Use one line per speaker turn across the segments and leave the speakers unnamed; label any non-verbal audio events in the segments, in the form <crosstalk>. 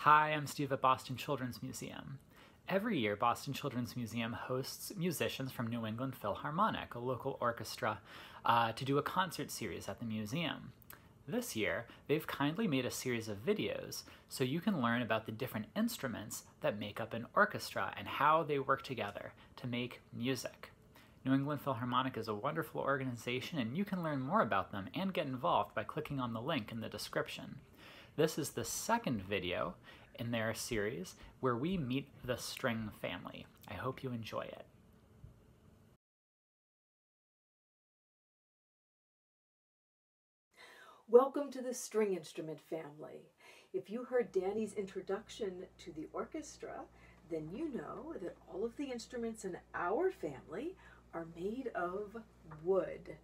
Hi, I'm Steve at Boston Children's Museum. Every year, Boston Children's Museum hosts musicians from New England Philharmonic, a local orchestra, uh, to do a concert series at the museum. This year, they've kindly made a series of videos so you can learn about the different instruments that make up an orchestra and how they work together to make music. New England Philharmonic is a wonderful organization and you can learn more about them and get involved by clicking on the link in the description. This is the second video in their series where we meet the string family. I hope you enjoy it.
Welcome to the string instrument family. If you heard Danny's introduction to the orchestra, then you know that all of the instruments in our family are made of wood,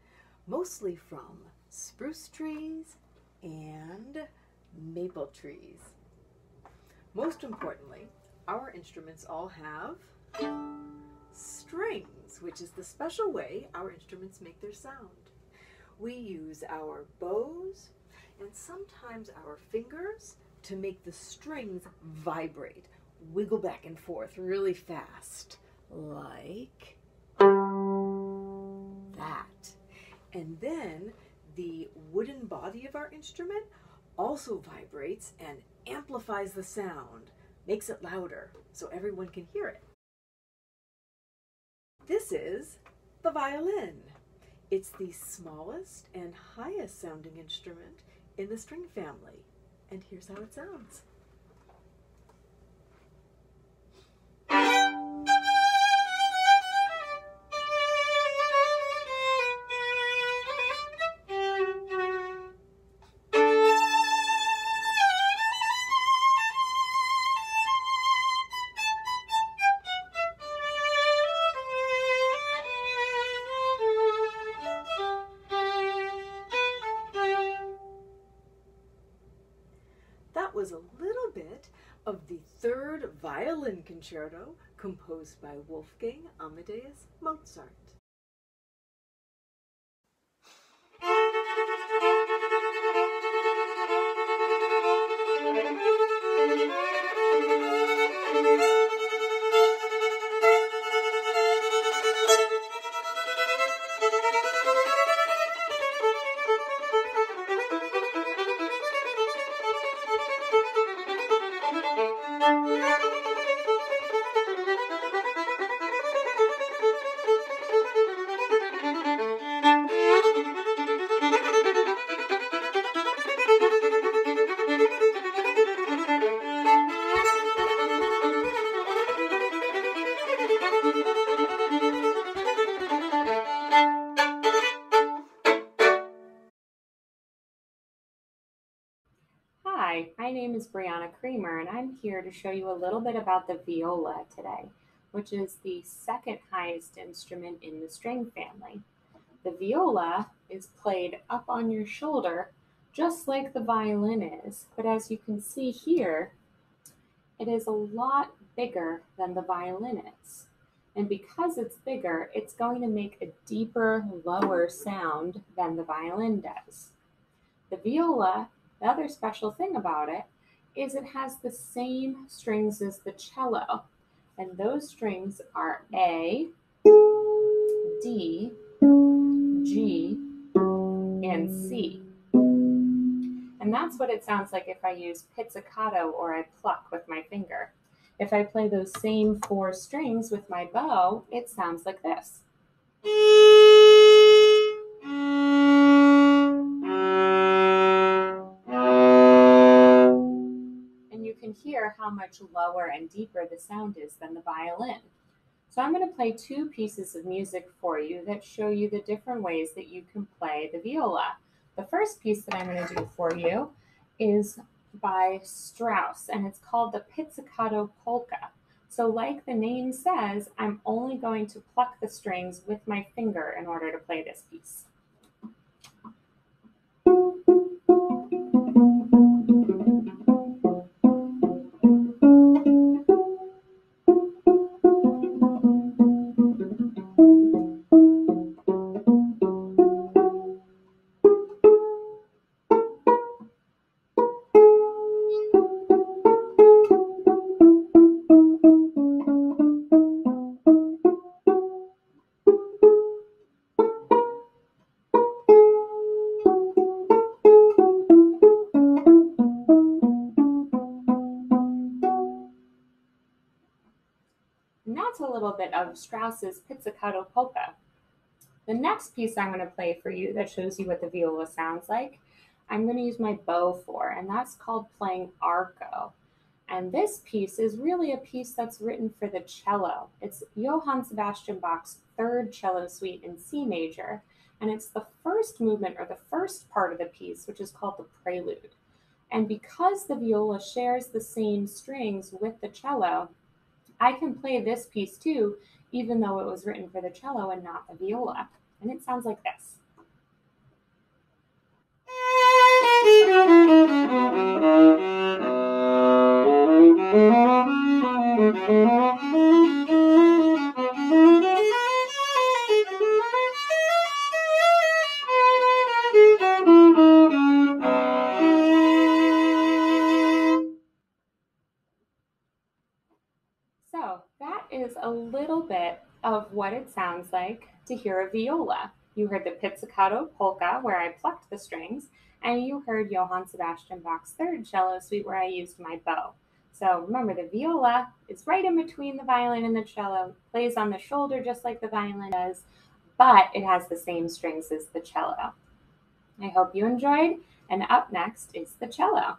mostly from spruce trees and maple trees. Most importantly, our instruments all have strings, which is the special way our instruments make their sound. We use our bows and sometimes our fingers to make the strings vibrate, wiggle back and forth really fast, like that. And then the wooden body of our instrument also vibrates and amplifies the sound, makes it louder so everyone can hear it. This is the violin. It's the smallest and highest sounding instrument in the string family. And here's how it sounds. Violin concerto composed by Wolfgang Amadeus Mozart.
Hi, my name is Brianna Kramer, and I'm here to show you a little bit about the viola today, which is the second highest instrument in the string family. The viola is played up on your shoulder, just like the violin is, but as you can see here, it is a lot bigger than the violin is. And because it's bigger, it's going to make a deeper, lower sound than the violin does. The viola the other special thing about it is it has the same strings as the cello, and those strings are A, D, G, and C. And that's what it sounds like if I use pizzicato or I pluck with my finger. If I play those same four strings with my bow, it sounds like this. How much lower and deeper the sound is than the violin. So I'm going to play two pieces of music for you that show you the different ways that you can play the viola. The first piece that I'm going to do for you is by Strauss, and it's called the Pizzicato Polka. So like the name says, I'm only going to pluck the strings with my finger in order to play this piece. Little bit of Strauss's Pizzicato Polka. The next piece I'm going to play for you that shows you what the viola sounds like, I'm going to use my bow for, and that's called playing arco. And this piece is really a piece that's written for the cello. It's Johann Sebastian Bach's third cello suite in C major, and it's the first movement or the first part of the piece, which is called the prelude. And because the viola shares the same strings with the cello, I can play this piece too, even though it was written for the cello and not the viola. And it sounds like this. Like to hear a viola. You heard the pizzicato polka where I plucked the strings, and you heard Johann Sebastian Bach's third cello suite where I used my bow. So remember, the viola is right in between the violin and the cello, plays on the shoulder just like the violin does, but it has the same strings as the cello. I hope you enjoyed, and up next is the cello.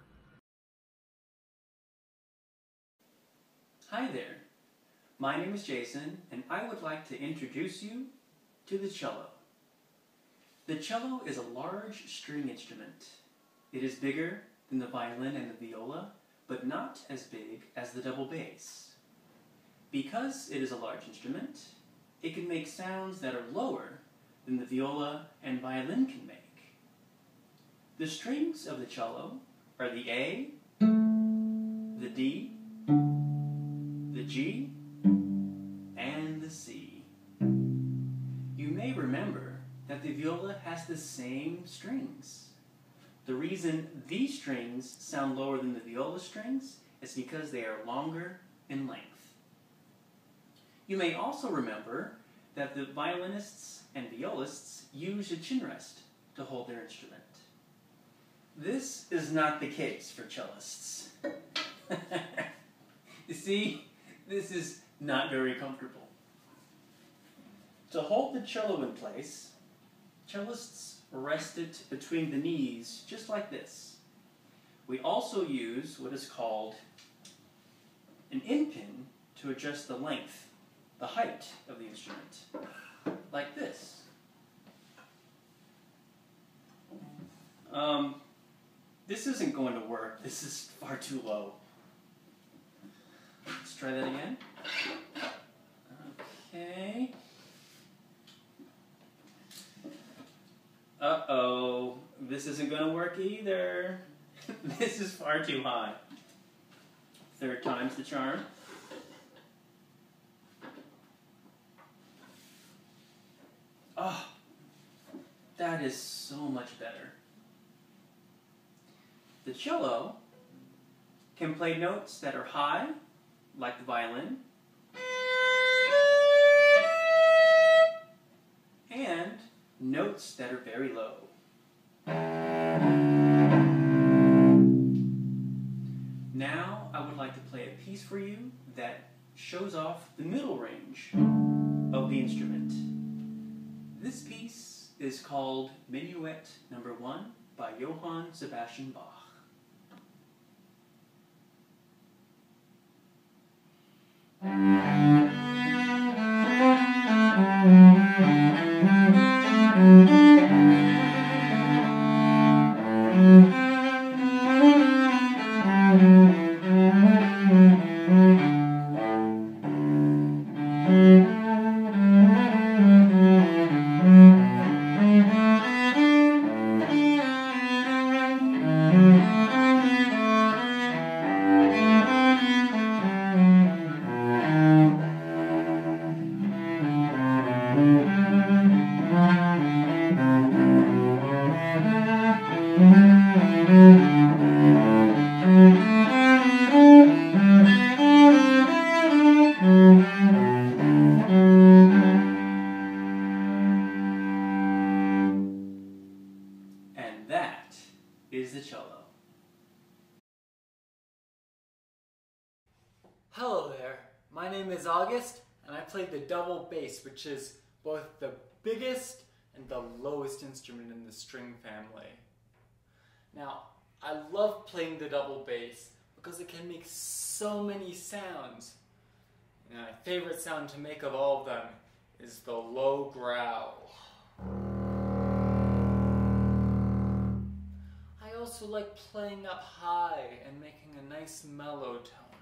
Hi there. My name is Jason, and I would like to introduce you to the cello. The cello is a large string instrument. It is bigger than the violin and the viola, but not as big as the double bass. Because it is a large instrument, it can make sounds that are lower than the viola and violin can make. The strings of the cello are the A, the D, the G, the viola has the same strings. The reason these strings sound lower than the viola strings is because they are longer in length. You may also remember that the violinists and violists use a chin rest to hold their instrument. This is not the case for cellists. <laughs> you see, this is not very comfortable. To hold the cello in place, cellists rest it between the knees, just like this. We also use what is called an endpin to adjust the length, the height of the instrument, like this. Um, this isn't going to work. This is far too low. Let's try that again. Okay. Uh-oh. This isn't going to work either. <laughs> this is far too high. Third time's the charm. Oh, that is so much better. The cello can play notes that are high, like the violin, notes that are very low. Now I would like to play a piece for you that shows off the middle range of the instrument. This piece is called Minuet Number One by Johann Sebastian Bach. The cello.
Hello there. My name is August, and I play the double bass, which is both the biggest and the lowest instrument in the string family. Now, I love playing the double bass because it can make so many sounds. And my favorite sound to make of all of them is the low growl. Also like playing up high and making a nice mellow tone.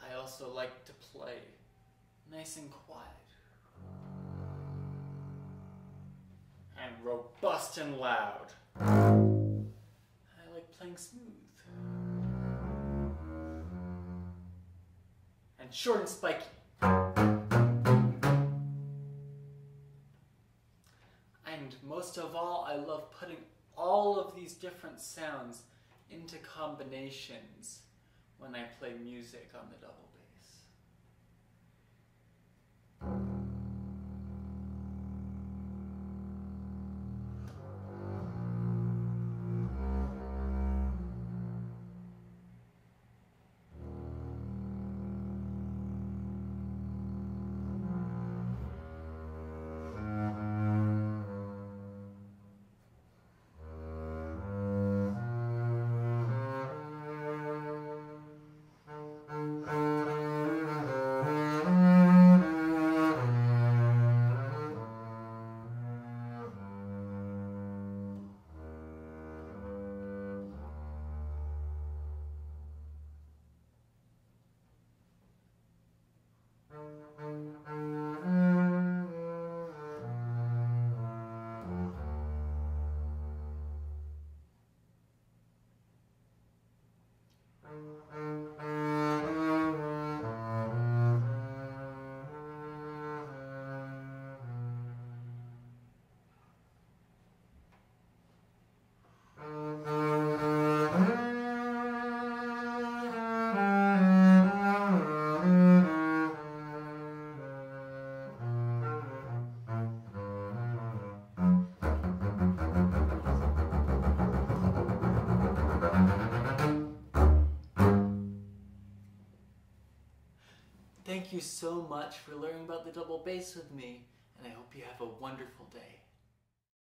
I also like to play nice and quiet. And robust and loud. I like playing smooth. And short and spiky. Most of all, I love putting all of these different sounds into combinations when I play music on the double bass. You so much for learning about the double bass with me, and I hope you have a wonderful day.